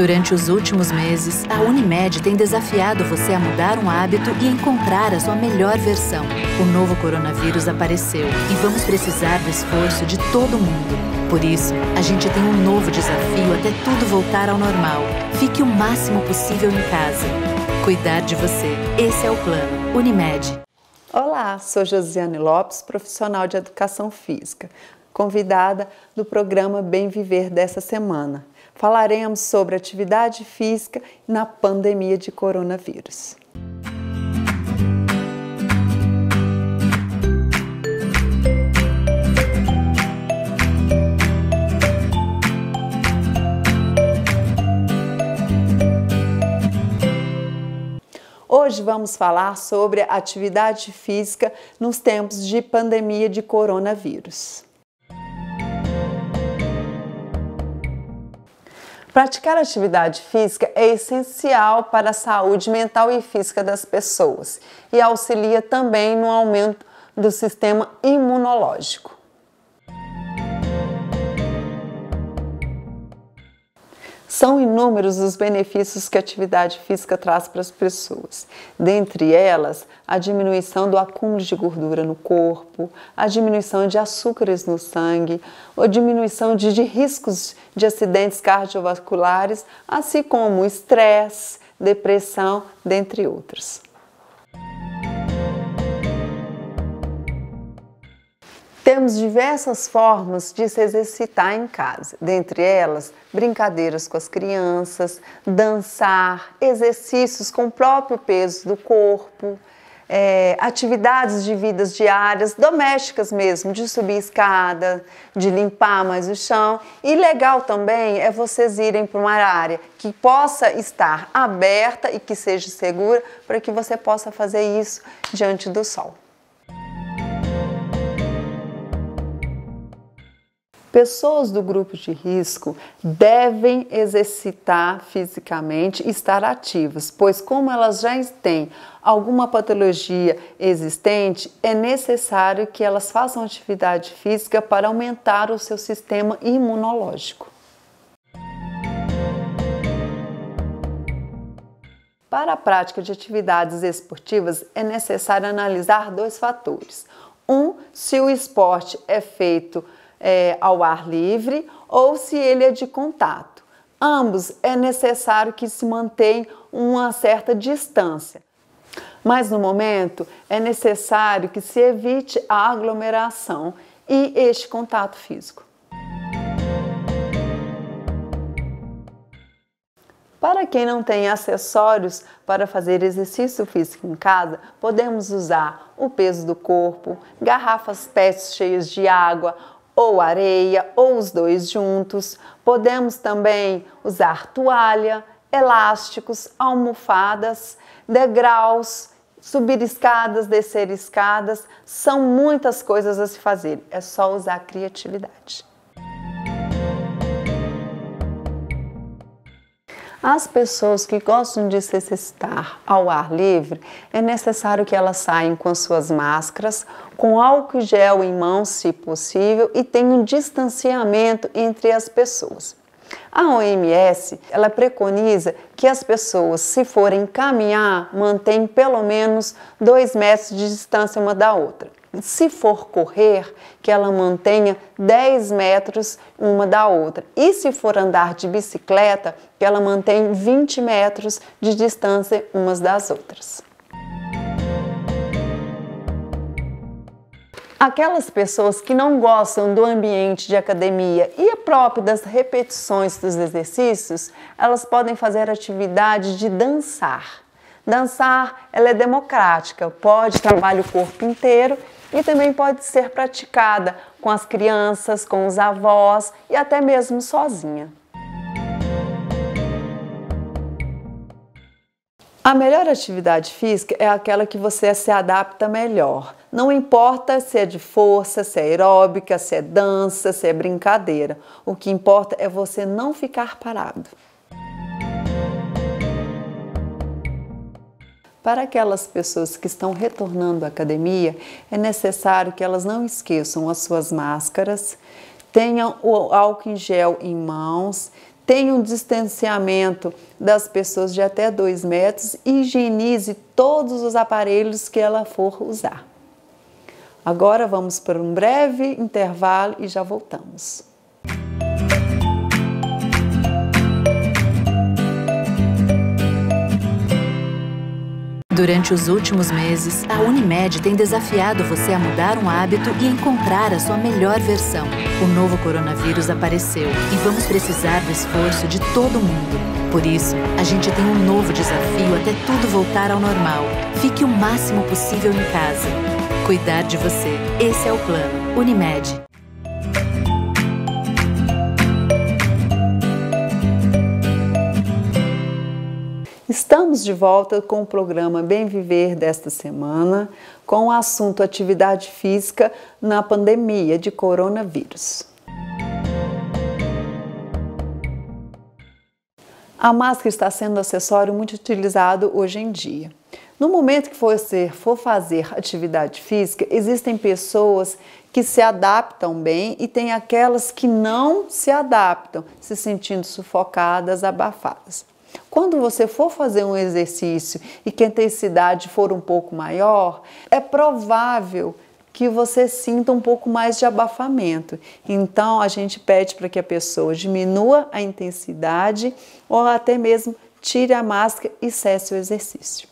Durante os últimos meses, a Unimed tem desafiado você a mudar um hábito e encontrar a sua melhor versão. O novo coronavírus apareceu e vamos precisar do esforço de todo mundo. Por isso, a gente tem um novo desafio até tudo voltar ao normal. Fique o máximo possível em casa. Cuidar de você. Esse é o plano. Unimed. Olá, sou Josiane Lopes, profissional de educação física, convidada do programa Bem Viver dessa semana. Falaremos sobre atividade física na pandemia de coronavírus. Hoje vamos falar sobre atividade física nos tempos de pandemia de coronavírus. Praticar atividade física é essencial para a saúde mental e física das pessoas e auxilia também no aumento do sistema imunológico. São inúmeros os benefícios que a atividade física traz para as pessoas. Dentre elas, a diminuição do acúmulo de gordura no corpo, a diminuição de açúcares no sangue, a diminuição de, de riscos de acidentes cardiovasculares, assim como estresse, depressão, dentre outros. Temos diversas formas de se exercitar em casa, dentre elas brincadeiras com as crianças, dançar, exercícios com o próprio peso do corpo, é, atividades de vidas diárias, domésticas mesmo, de subir escada, de limpar mais o chão. E legal também é vocês irem para uma área que possa estar aberta e que seja segura para que você possa fazer isso diante do sol. Pessoas do grupo de risco devem exercitar fisicamente estar ativas, pois, como elas já têm alguma patologia existente, é necessário que elas façam atividade física para aumentar o seu sistema imunológico. Para a prática de atividades esportivas, é necessário analisar dois fatores. Um, se o esporte é feito é, ao ar livre ou se ele é de contato. Ambos é necessário que se mantenha uma certa distância. Mas no momento é necessário que se evite a aglomeração e este contato físico. Para quem não tem acessórios para fazer exercício físico em casa, podemos usar o peso do corpo, garrafas PET cheias de água ou areia, ou os dois juntos. Podemos também usar toalha, elásticos, almofadas, degraus, subir escadas, descer escadas. São muitas coisas a se fazer, é só usar a criatividade. As pessoas que gostam de se exercitar ao ar livre, é necessário que elas saiam com suas máscaras, com álcool gel em mãos, se possível, e tenham um distanciamento entre as pessoas. A OMS, ela preconiza que as pessoas, se forem caminhar, mantenham pelo menos dois metros de distância uma da outra se for correr, que ela mantenha 10 metros uma da outra. E se for andar de bicicleta, que ela mantenha 20 metros de distância umas das outras. Aquelas pessoas que não gostam do ambiente de academia e é próprio das repetições dos exercícios, elas podem fazer atividade de dançar. Dançar, ela é democrática, pode trabalhar o corpo inteiro e também pode ser praticada com as crianças, com os avós e até mesmo sozinha. A melhor atividade física é aquela que você se adapta melhor. Não importa se é de força, se é aeróbica, se é dança, se é brincadeira. O que importa é você não ficar parado. Para aquelas pessoas que estão retornando à academia, é necessário que elas não esqueçam as suas máscaras, tenham o álcool em gel em mãos, tenha um distanciamento das pessoas de até 2 metros e higienize todos os aparelhos que ela for usar. Agora vamos para um breve intervalo e já voltamos. Durante os últimos meses, a Unimed tem desafiado você a mudar um hábito e encontrar a sua melhor versão. O novo coronavírus apareceu e vamos precisar do esforço de todo mundo. Por isso, a gente tem um novo desafio até tudo voltar ao normal. Fique o máximo possível em casa. Cuidar de você. Esse é o plano. Unimed. Estamos de volta com o programa Bem Viver desta semana, com o assunto atividade física na pandemia de coronavírus. A máscara está sendo um acessório muito utilizado hoje em dia. No momento que você for fazer atividade física, existem pessoas que se adaptam bem e tem aquelas que não se adaptam, se sentindo sufocadas, abafadas. Quando você for fazer um exercício e que a intensidade for um pouco maior, é provável que você sinta um pouco mais de abafamento. Então, a gente pede para que a pessoa diminua a intensidade ou até mesmo tire a máscara e cesse o exercício.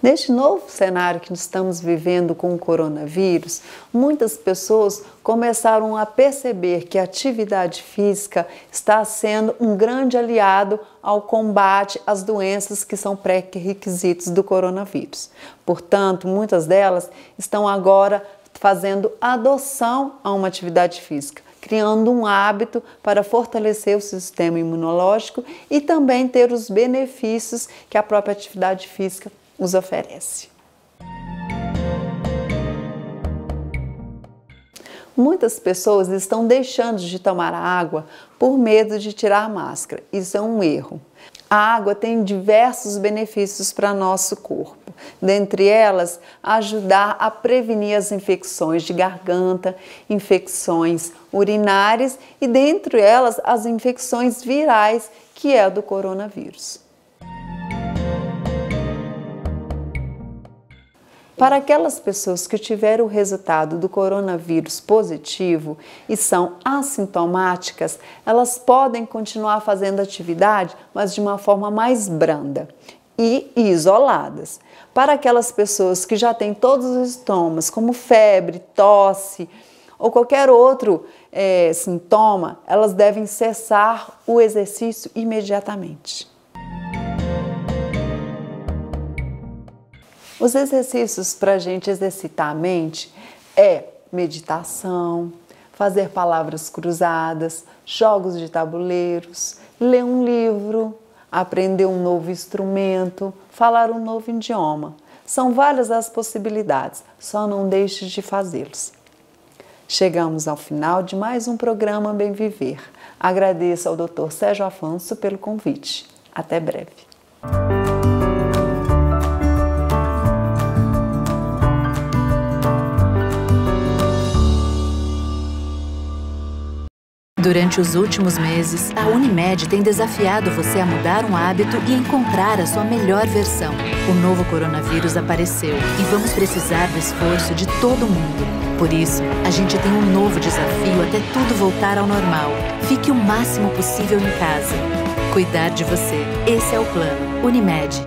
Neste novo cenário que estamos vivendo com o coronavírus, muitas pessoas começaram a perceber que a atividade física está sendo um grande aliado ao combate às doenças que são pré-requisitos do coronavírus. Portanto, muitas delas estão agora fazendo adoção a uma atividade física criando um hábito para fortalecer o sistema imunológico e também ter os benefícios que a própria atividade física nos oferece. Muitas pessoas estão deixando de tomar água por medo de tirar a máscara. Isso é um erro. A água tem diversos benefícios para nosso corpo. Dentre elas, ajudar a prevenir as infecções de garganta, infecções urinárias e, dentre elas, as infecções virais, que é a do coronavírus. Para aquelas pessoas que tiveram o resultado do coronavírus positivo e são assintomáticas, elas podem continuar fazendo atividade, mas de uma forma mais branda e isoladas. Para aquelas pessoas que já têm todos os sintomas, como febre, tosse ou qualquer outro é, sintoma, elas devem cessar o exercício imediatamente. Os exercícios para a gente exercitar a mente é meditação, fazer palavras cruzadas, jogos de tabuleiros, ler um livro, aprender um novo instrumento, falar um novo idioma. São várias as possibilidades, só não deixe de fazê-los. Chegamos ao final de mais um programa Bem Viver. Agradeço ao Dr. Sérgio Afonso pelo convite. Até breve. Durante os últimos meses, a Unimed tem desafiado você a mudar um hábito e encontrar a sua melhor versão. O novo coronavírus apareceu e vamos precisar do esforço de todo mundo. Por isso, a gente tem um novo desafio até tudo voltar ao normal. Fique o máximo possível em casa. Cuidar de você. Esse é o plano. Unimed.